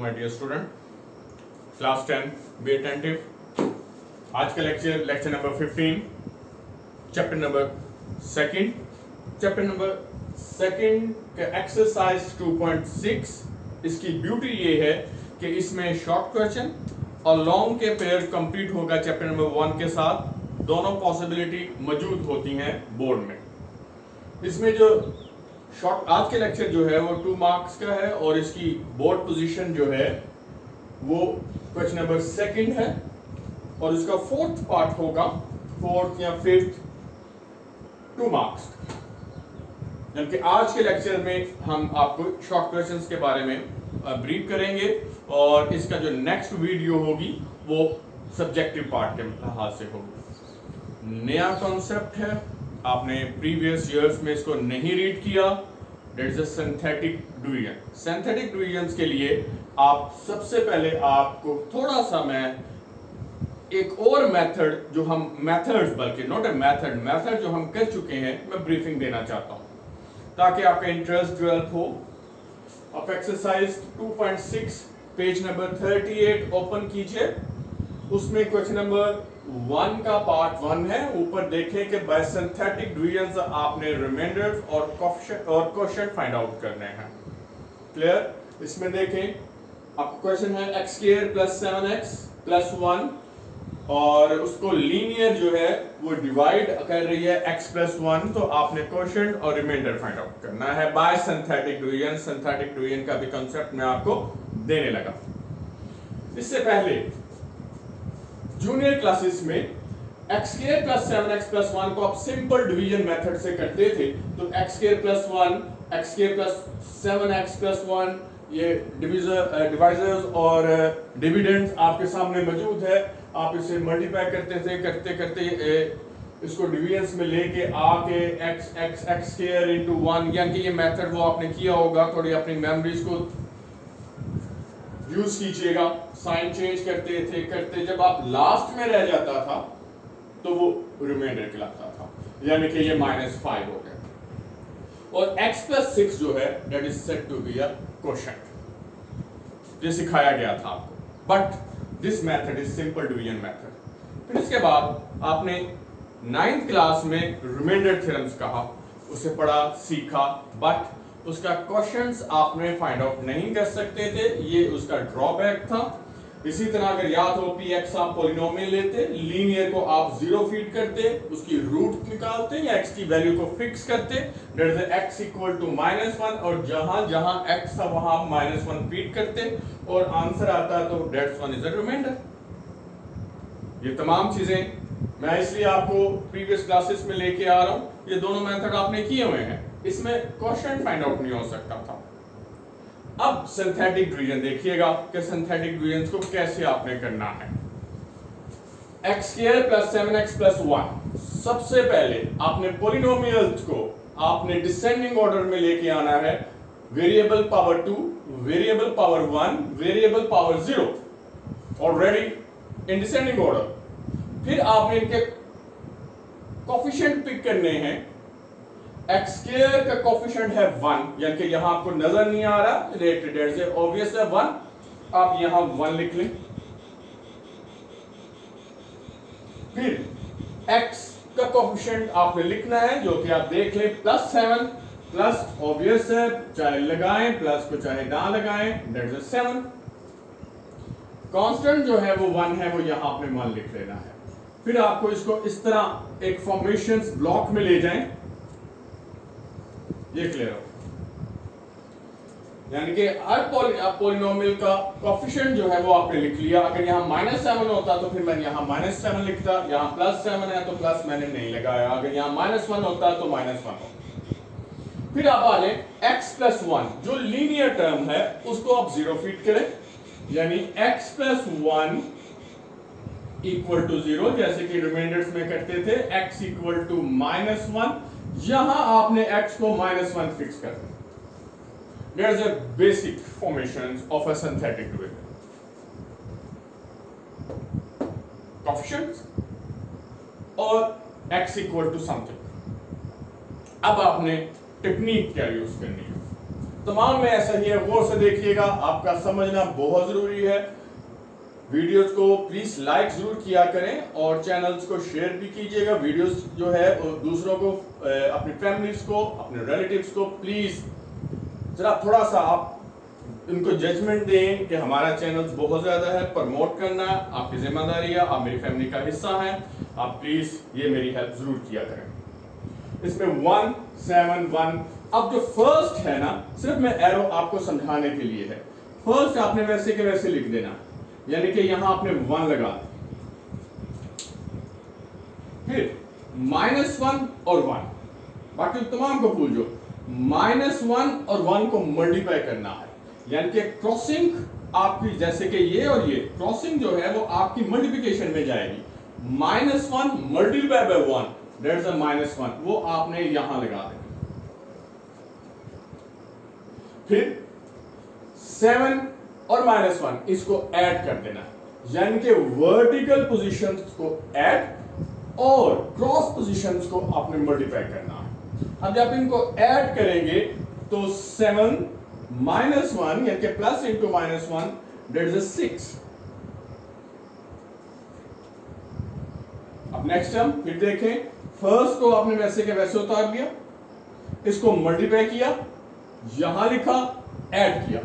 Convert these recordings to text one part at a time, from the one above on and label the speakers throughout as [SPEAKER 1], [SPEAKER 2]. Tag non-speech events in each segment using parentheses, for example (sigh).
[SPEAKER 1] My dear student class ten be attentive आज का lecture lecture number fifteen chapter number second chapter number second का exercise 2.6 इसकी beauty ये है कि इसमें शॉर्ट क्वेश्चन और लॉन्ग के पेयर कंप्लीट होगा चैप्टर नंबर वन के साथ. दोनों पॉसिबिलिटी मौजूद होती हैं बोर्ड में. इसमें जो शॉर्ट आज के लेक्चर जो है वो टू मार्क्स का है और इसकी बोर्ड पोजीशन जो है वो क्वेश्चन नंबर सेकंड है और इसका फोर्थ पार्ट होगा फोर्थ या फिफ्थ टू मार्क्स जबकि आज के लेक्चर में हम आपको शॉर्ट क्वेश्चंस के बारे में ब्रीफ करेंगे और इसका जो नेक्स्ट वीडियो होगी वो सब्जेक्टिव पार्ट के लिहाज से होगी। नया कॉन्सेप्ट है। आपने प्रीवियस ईयर्स में इसको नहीं रीड किया that is synthetic division synthetic division के लिए आप सबसे पहले आपको थोड़ा सा मैं एक और मेथड जो हम मेथड्स बल्कि नॉट ए मेथड मेथड जो हम कर चुके हैं, मैं ब्रीफिंग देना चाहता हूँ। ताकि आपका इंटरेस्ट डेवलप हो। आप एक्सरसाइज 2.6 पेज नंबर 38 ओपन कीजिए। उसमें क्वेश्चन नंबर वन का पार्ट वन है। ऊपर देखें कि बाय सिंथेटिक डिवीज़न आपने रिमाइंडर और क्वेश्चन फाइंड आउट करने हैं। क्लियर इसमें देखें। अब क्वेश्चन है X square plus seven X plus one और उसको लीनियर जो है, वो डिवाइड कर रही है x प्लस वन तो आपने क्वेश्चन और रिमाइंडर फाइंड आउट करना है। By synthetic division synthetic division का भी कंसेप्ट मैं आपको देने लगा। इससे पहले जूनियर क्लासेस में x square plus seven x plus one को आप सिंपल डिवीज़न मेथड से करते थे तो x square plus one x square plus seven x plus one ये डिविजर डिवाइजर्स और डिविडेंड्स आपके सामने मौजूद है। आप इसे मल्टीप्लाई करते थे, करते करते इसको डिवीजन्स में लेके आके x x x square into one यानी कि ये मेथड वो आपने किया होगा, थोड़ी अपनी मेमोरीज को यूज़ कीजिएगा साइन चेंज करते थे, करते जब आप लास्ट में रह जाता था तो वो रिमाइंडर कहलाता था। यानी कि ये माइनस फाइव हो गया। और x प्लस सिक्स जो है that is said to be question ये सिखाया गया था आपको। But this method is simple division method फिर इसके बाद आपने नाइन्थ क्लास में रिमाइंडर थ्योरम्स कहा, उसे पढ़ा, सीखा बट उसका क्वेश्चंस आपने फाइंड आउट नहीं कर सकते थे, ये उसका ड्रॉबैक था। इसी तरह अगर याद हो पी एक्स आप पोलिनोमियल लेते लीनियर को आप ज़ीरो फ़ीड करते, उसकी रूट निकालते या एक्स की वैल्यू को फिक्स करते X equal to minus one और जहाँ जहाँ एक्स था, वहाँ माइनस वन फ़ीड करते और आंसर आता तो that's one is a remainder ये तमाम चीज़ें मैं इसलिए आपको प्रीवियस क्लासेस में लेके आ रहा हूँ। ये दोनों मेथड आपने किए हुए हैं। इसमें क्वेश्चन फाइंड आउट नहीं हो सकता था। अब सिंथेटिक डिवीज़न देखिएगा कि सिंथेटिक डिवीज़न को कैसे आपने करना है। X square plus seven X plus one सबसे पहले आपने पोलिनोमियल्स को आपने डिसेंडिंग ऑर्डर में लेके आना है। Variable power two variable power one variable power zero already in descending order फिर आपने इनके कॉफिशिएंट पिक करने हैं। एक्स स्क्र का कोफिशिएंट है वन यानी कि यहाँ आपको नज़र नहीं आ रहा रिलेटेड से ऑब्वियस है वन आप यहाँ वन लिख लें। फिर एक्स का कोफिशिएंट आपने लिखना है, जो कि आप देख लें प्लस सेवन प्लस ऑब्वियस है, चाहे लगाएँ प्लस को चाहे ना लगाएँ डेट इज़ सेवन कांस्टेंट जो है वो वन है, वो यहाँ आपने वन लिख लेना है। फिर आपको इसको इस तरह एक फॉर्मेशन ब्लॉक में ले जाएँ। ये क्लियर हो। यानी कि हर पोलिनोमियल का कोफिशिएंट जो है वो आपने लिख लिया। अगर यहाँ माइनस सेवन होता तो फिर मैंने यहाँ माइनस सेवन लिखता। यहाँ प्लस सेवन है तो प्लस मैंने नहीं लगाया। अगर यहाँ माइनस वन होता तो माइनस वन होता। फिर आप आ जाए एक्स प्लस वन जो लीनियर टर्म है, उसको आप ज़ीरो फीट करें। यानी X plus one equal to zero जैसे कि रिमाइंडर्स में करते थे X equal to minus one यहाँ आपने x को माइनस वन फिक्स कर there is a basic formation of a synthetic division coefficients और x इक्वल टू समथिंग अब आपने टेक्निक क्या यूज़ करनी है? तमाम में ऐसा ही है, गौर से देखिएगा, आपका समझना बहुत ज़रूरी है। वीडियोस को प्लीज़ लाइक ज़रूर किया करें और चैनल्स को शेयर भी कीजिएगा। वीडियोस जो है दूसरों को अपनी फैमिलीज़ को, अपने रिलेटिव्स को प्लीज़ जरा थोड़ा सा आप इनको जजमेंट दें कि हमारा चैनल बहुत ज़्यादा है, प्रमोट करना, आपकी ज़िम्मेदारी है, आप मेरी फैमिली का हिस्सा हैं, आप प्लीज़ ये मेरी हेल्प ज़रूर किया करें। इसमें वन सेवन वन। अब जो फ़र्स्ट है ना, सिर्फ़ मैं एरो आपको समझाने के लिए है। फ़र्स्ट आपने वैसे के वैसे लिख देना। यानी कि यहाँ आपने वन लगा फिर माइनस वन और वन बाकी तमाम को भूल जो माइनस वन और वन को मल्टीप्लाई करना है। यानी कि क्रॉसिंग आपकी, जैसे कि ये और ये क्रॉसिंग जो है वो आपकी मल्टीप्लिकेशन में जाएगी। Minus one multiply by one that is minus one वो आपने यहाँ लगा देना फिर सेवन और माइनस वन इसको ऐड कर देना। यानी कि वर्टिकल पोजीशन को ऐड और क्रॉस पोजीशंस को आपने मल्टीप्लाई करना। अब जब इनको ऐड करेंगे तो सेवन माइनस वन यानी plus into minus one that is six अब नेक्स्ट टर्म फिर देखें फ़र्स्ट को आपने वैसे के वैसे उतार दिया इसको मल्टीप्लाई किया, यहाँ लिखा ऐड किया।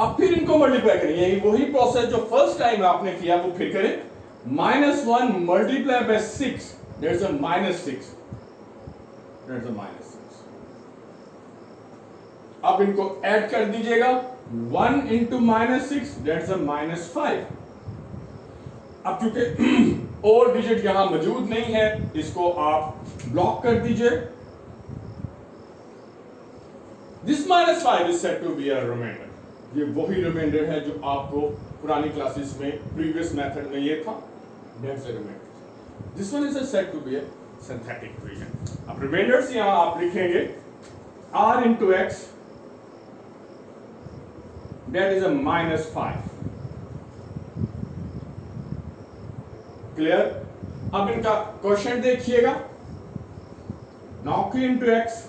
[SPEAKER 1] अब फिर इनको मल्टीप्लाई करें। यही वही प्रोसेस जो फ़र्स्ट टाइम आपने किया, वो फिर करें। Minus one multiply by six that is minus six that is minus अब इनको ऐड कर दीजिएगा। One into minus six that's minus five अब चूँकि (clears throat) और डिजिट यहाँ मौजूद नहीं है, इसको आप ब्लॉक कर दीजिए। This minus five is said to be a remainder ये वही रिमाइंडर है जो आपको पुरानी क्लासेस में प्रीवियस मेथड में ये था remainder this one is said to be a synthetic region अब रिमाइंडर्स यहाँ आप लिखेंगे, r into x, that is a minus 5 clear अब इनका क्वेश्चन देखिएगा। नौकी इंटू एक्स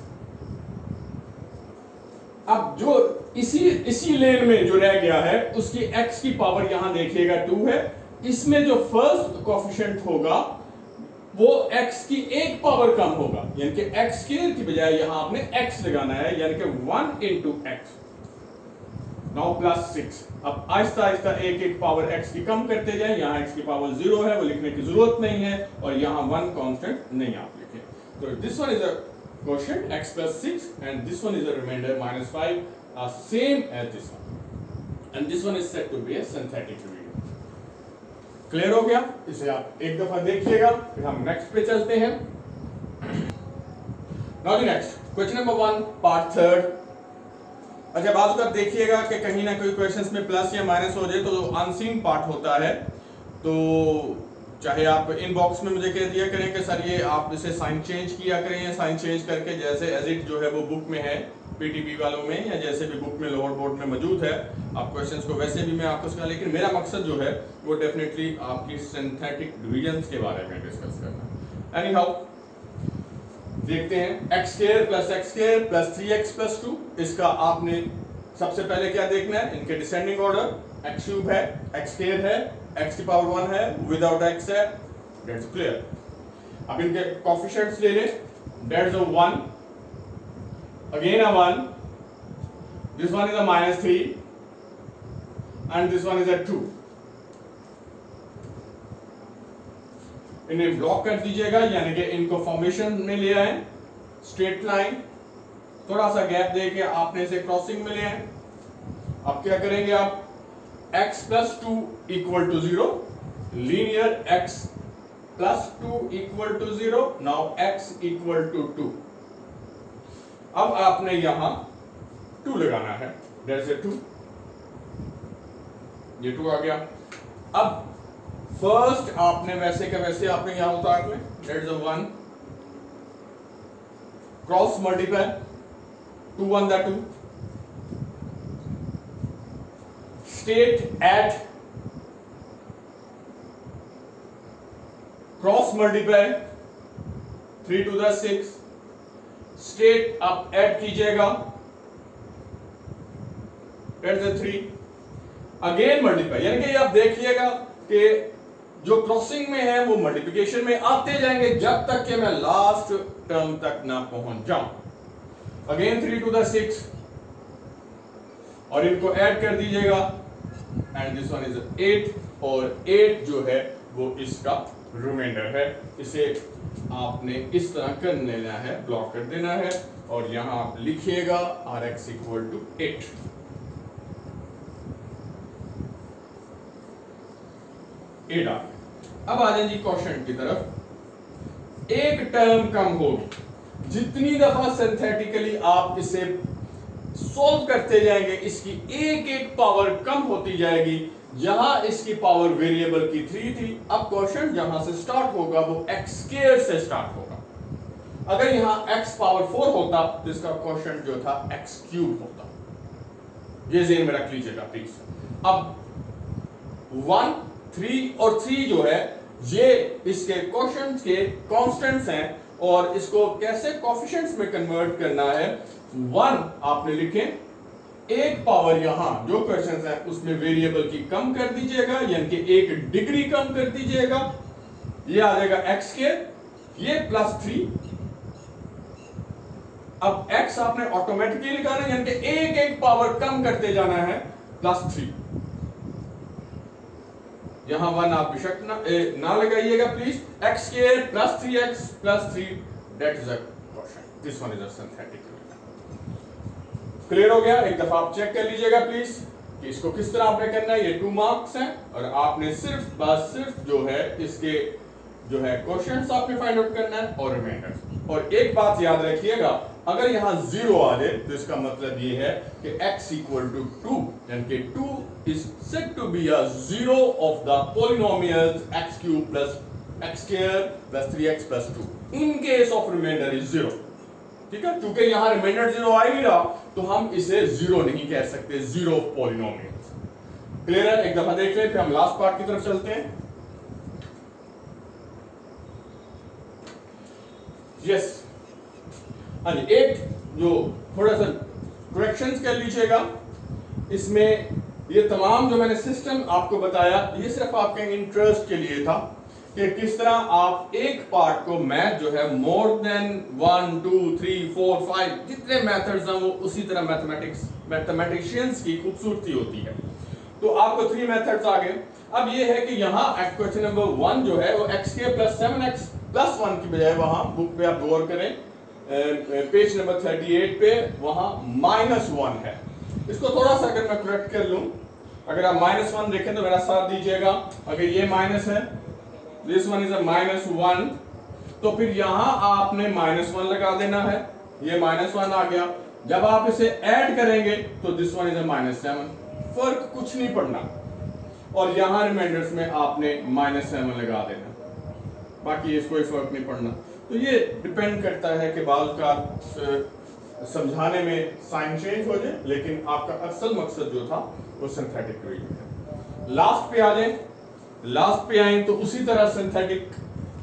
[SPEAKER 1] अब जो इसी इसी लेन में जो रह गया है, उसकी x की पावर यहाँ देखिएगा टू है। इसमें जो फ़र्स्ट कॉफिशेंट होगा, वो x की एक पावर कम होगा। यानी कि x की बजाय यहाँ आपने x लगाना है, यानी कि one into x now plus six अब आहिस्ता आहिस्ता एक एक पावर x की कम करते जाए। यहाँ x की पावर ज़ीरो है, वो लिखने की ज़रूरत नहीं है, और यहाँ वन कांस्टेंट नहीं आप लिखे। तो this one is a question x plus 6 and this one is a remainder minus 5 are same as this one. And this one is said to be a synthetic video clear हो गया? इसे आप एक दफ़ा देखिएगा फिर हम नेक्स्ट पे चलते हैं। Now next question number one part third अच्छा बात कर देखिएगा कि कहीं ना कहीं क्वेश्चंस में प्लस या माइनस हो जाए तो जो अनसीन पार्ट होता है तो चाहे आप इनबॉक्स में मुझे कह दिया करें कि सर ये आप इसे साइन चेंज किया करें या साइन चेंज करके जैसे एज इट जो है वो बुक में है पीटीपी वालों में या जैसे भी बुक में लोअर बोर्ड में मौजूद है, आप क्वेश्चंस को वैसे भी मैं आपको सिखा लेकिन मेरा मकसद जो है, वो डेफिनेटली आपकी सिंथेटिक डिविजन के बारे में डिस्कस करना। एनी हाउ देखते हैं x square plus x square plus three x plus two इसका आपने सबसे पहले क्या देखना है? इनके डिसेंडिंग ऑर्डर एक्स क्यूब है एक्स स्केयर है एक्स की पावर वन है विदाउट एक्स है डेट्स क्लियर अब इनके कॉफिशिएंट्स ले लें that's one again a one this one is a minus three and this one is a two इन्हें ब्लॉक कर दीजिएगा, यानी कि इनको फॉर्मेशन में ले आए। स्ट्रेट लाइन थोड़ा सा गैप दे के आपने इसे क्रॉसिंग में ले आए। अब क्या करेंगे आप? X plus two equal to zero linear x plus two equal to zero now x equal to two अब आपने यहाँ टू लगाना है जैसे टू। ये टू आ गया। अब फ़र्स्ट आपने वैसे के वैसे आपने यहाँ उतार लें that is one. Cross multiply two one the two. State eight cross multiply three two the six state आप ऐड कीजिएगा। That is three again multiply यानी कि आप देखिएगा कि जो क्रॉसिंग में है, वो मल्टीप्लिकेशन में आते जाएँगे जब तक कि मैं लास्ट टर्म तक ना पहुँच जाऊँ। Again three two the six और इनको ऐड कर दीजिएगा। And this one is eight और एट जो है, वो इसका रिमाइंडर है। इसे आपने इस तरह कर लेना है ब्लॉक कर देना है, और यहाँ आप लिखिएगा or x equal to eight eight अब आ जाए जी क्वेश्चन की तरफ़। एक टर्म कम होगी। जितनी दफ़ा सिंथेटिकली आप इसे सॉल्व करते जाएँगे, इसकी एक एक पावर कम होती जाएगी। जहाँ इसकी पावर वेरिएबल की थ्री थी। अब क्वेश्चन जहाँ से स्टार्ट होगा, वो एक्स स्केयर से स्टार्ट होगा। अगर यहाँ एक्स पावर फोर होता तो इसका क्वेश्चन जो था एक्स क्यूब होता। ये जेन में रख लीजिएगा प्लीज़ अब वन थ्री और थ्री जो है, ये इसके क्वेश्चन के कॉन्स्टेंट्स हैं और इसको कैसे कॉफिशेंट्स में कन्वर्ट करना है? वन आपने लिखे एक पावर यहाँ जो क्वेश्चन है उसमें वेरिएबल की कम कर दीजिएगा यानी कि एक डिग्री कम कर दीजिएगा। ये आ जाएगा एक्स के ये प्लस थ्री अब एक्स आपने ऑटोमेटिकली निकालना यानी कि एक एक पावर कम करते जाना है प्लस थ्री यहाँ वन आप बेशक ना, ना लगाइएगा प्लीज़ एक्स के plus three x plus three that is a question this one is a synthetic clear हो गया? एक दफ़ा आप चेक कर लीजिएगा प्लीज़ कि इसको किस तरह आपने करना है। ये टू मार्क्स हैं, और आपने सिर्फ़ बस सिर्फ़ जो है, इसके जो है क्वेश्चंस आपने फाइंड आउट करना है और रिमाइंडर और एक बात याद रखिएगा, अगर यहाँ ज़ीरो आ जाए तो इसका मतलब ये है कि x इक्वल टू टू यानी कि two is set to be a zero of the polynomials x cube plus x square plus 3x plus 2 in case of remainder is zero ठीक है? क्योंकि यहाँ रिमाइंडर ज़ीरो आ ही रहा तो हम इसे ज़ीरो नहीं कह सकते ज़ीरो पॉलिनोमियल्स क्लियर है? एक दफ़ा देख लें, फिर हम लास्ट पार्ट की तरफ़ चलते हैं. यस हाँ जी, एक जो थोड़ा सा करेक्शंस कर लीजिएगा. इसमें ये तमाम जो मैंने सिस्टम आपको बताया, ये सिर्फ़ आपके इंटरेस्ट के लिए था. कि किस तरह आप एक पार्ट को मैथ जो है more than one two three four five जितने मेथड्स हैं वो उसी तरह मैथमेटिक्स मैथमेटिशियंस की खूबसूरती होती है। तो आपको थ्री मेथड्स आ गए। अब ये है कि यहाँ क्वेश्चन नंबर वन जो है वो एक्स के plus seven x plus one की बजाय वहाँ बुक पे आप गौर करें। पेज नंबर थर्टी एट पे वहाँ माइनस वन है। इसको थोड़ा सा अगर मैं करेक्ट कर लूँ, अगर आप माइनस वन देखें तो मेरा साथ दीजिएगा। अगर ये माइनस है this one is minus one तो फिर यहाँ आपने माइनस वन लगा देना है। ये माइनस वन आ गया। जब आप इसे ऐड करेंगे तो this one is a minus seven फ़र्क कुछ नहीं पड़ना। और यहाँ रिमाइंडर्स में आपने माइनस सेवन लगा देना। बाकी इसको कोई फ़र्क नहीं पड़ना। तो ये डिपेंड करता है कि बाल का समझाने में साइन चेंज हो जाए, लेकिन आपका असल मकसद जो था, वो सिंथेटिक है। लास्ट पे आ जाए। लास्ट पे आए तो उसी तरह सिंथेटिक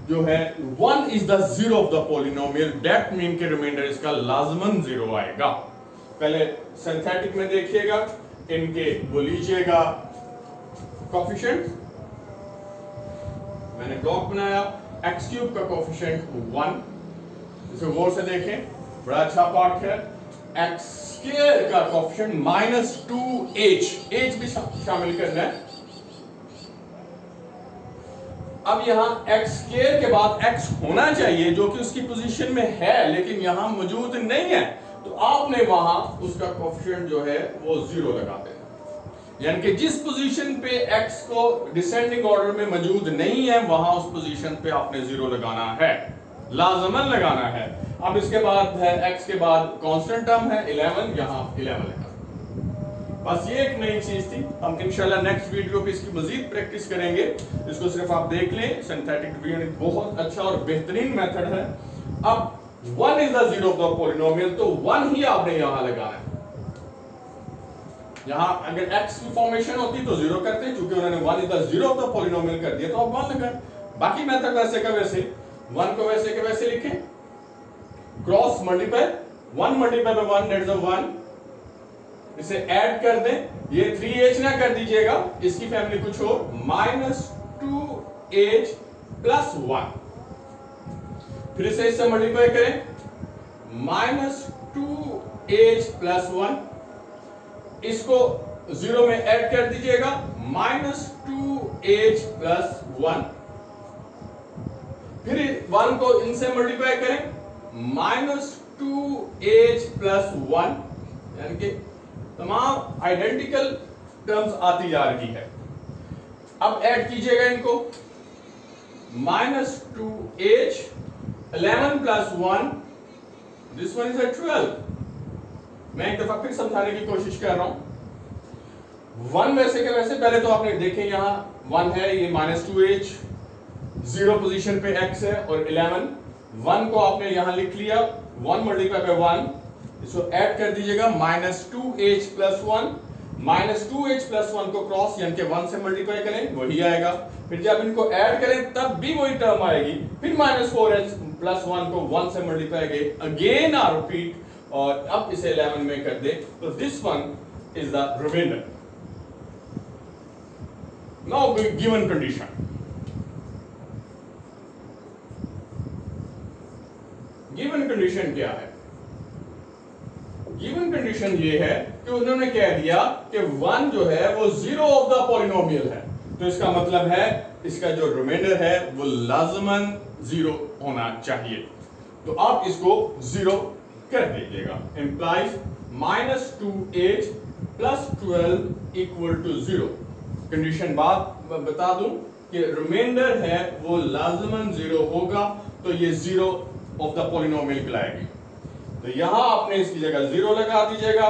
[SPEAKER 1] जो है one is the zero of the polynomial that mean के रिमाइंडर इसका लाजमन ज़ीरो आएगा। पहले सिंथेटिक में देखिएगा, इनके वो लीजिएगा कॉफिशेंट मैंने ब्लॉक बनाया एक्स क्यूब का कॉफिशेंट वन इसे गौर से देखें, बड़ा अच्छा पार्ट है। एक्स स्केयर का coefficient minus two h h भी शामिल करना है। अब यहाँ x स्केयर के बाद x होना चाहिए, जो कि उसकी पोजीशन में है, लेकिन यहाँ मौजूद नहीं है। तो आपने वहाँ उसका कोफिशिएंट जो है, वो ज़ीरो लगा देना यानी कि जिस पोजीशन पे एक्स को डिसेंडिंग ऑर्डर में मौजूद नहीं है, वहाँ उस पोजीशन पे आपने ज़ीरो लगाना है। लाजमन लगाना है। अब इसके बाद x के बाद कांस्टेंट टर्म है 11 यहाँ 11 लगा बस ये एक नई चीज़ थी। हम इंशाल्लाह नेक्स्ट वीडियो पे इसकी मजीद प्रैक्टिस करेंगे। इसको सिर्फ़ आप देख लें। सिंथेटिक डिवीज़न बहुत अच्छा और बेहतरीन मेथड है। अब one is the zero of the polynomial तो वन ही आपने यहाँ लगाना है। यहाँ अगर x की फॉर्मेशन होती तो ज़ीरो करते क्योंकि उन्होंने one is the zero of the polynomial कर दिया तो आप वन लगाए बाकी मेथड वैसे का वैसे। वन को वैसे के वैसे लिखें। Cross multiply one multiply by one a one इसे ऐड कर दें। ये थ्री एच ना कर दीजिएगा। इसकी फैमिली कुछ और। Minus two h plus one फिर इसे इससे मल्टीप्लाई करें। Minus two h plus one इसको ज़ीरो में ऐड कर दीजिएगा। Minus two h plus one फिर वन को इनसे मल्टीप्लाई करें। Minus two h plus one यानी कि तमाम आइडेंटिकल टर्म्स आती जा रही है। अब ऐड कीजिएगा इनको। Minus two h eleven plus one this one is twelve मैं एक दफ़ा फिर समझाने की कोशिश कर रहा हूँ। वन वैसे के वैसे पहले तो आपने देखे यहाँ वन है, ये minus two h zero position पे एक्स है और 11 वन को आपने यहाँ लिख लिया वन मल्टीप्लाई बाय वन इसको ऐड कर दीजिएगा minus two h plus one minus two h plus one को क्रॉस यानी कि वन से मल्टीप्लाई करें, वही आएगा। फिर जब इनको ऐड करें, तब भी वही टर्म आएगी। फिर minus four h plus one को वन से मल्टीप्लाई करें। अगेन आर रिपीट और अब इसे 11 में कर दे। तो this one is the remainder now given condition given condition क्या है? गिवन कंडीशन ये है कि उन्होंने कह दिया कि वन जो है वो ज़ीरो ऑफ़ द पॉलिनोमियल है। तो इसका मतलब है, इसका जो रिमाइंडर है वो लाजमन ज़ीरो होना चाहिए। तो आप इसको ज़ीरो कर दीजिएगा। Implies minus two h plus twelve equal to zero condition बात बता दूँ कि रिमाइंडर है वो लाजमन ज़ीरो होगा तो ये ज़ीरो ऑफ़ द पोलिनोमियल कहलाएगी। तो यहाँ आपने इसकी जगह ज़ीरो लगा दीजिएगा।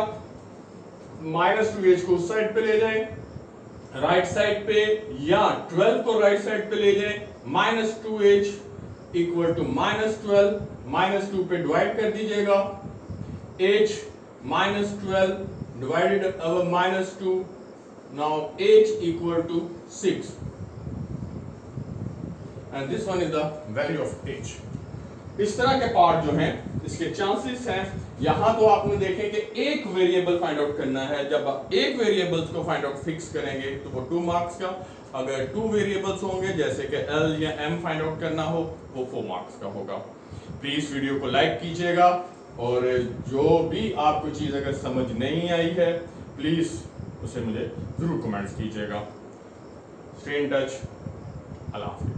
[SPEAKER 1] माइनस टू एच को उस साइड पे ले जाए, राइट साइड पे या 12 को राइट साइड पे ले जाए, minus two h equal to minus twelve, minus two पे डिवाइड कर दीजिएगा। H minus twelve divided over minus two, now h equal to six. And this one is the value of h इस तरह के part जो हैं, इसके chances हैं। यहाँ तो आपने देखे कि एक वेरिएबल फाइंड आउट करना है। जब आप एक वेरिएबल्स को फाइंड आउट फिक्स करेंगे तो वो टू मार्क्स का। अगर टू वेरिएबल्स होंगे, जैसे कि एल या एम फाइंड आउट करना हो, वो फोर मार्क्स का होगा। प्लीज़ वीडियो को लाइक कीजिएगा। और जो भी आपको चीज़ अगर समझ नहीं आई है प्लीज़ उसे मुझे ज़रूर कमेंट्स कीजिएगा। स्टे इन टच अल्लाह हाफिज।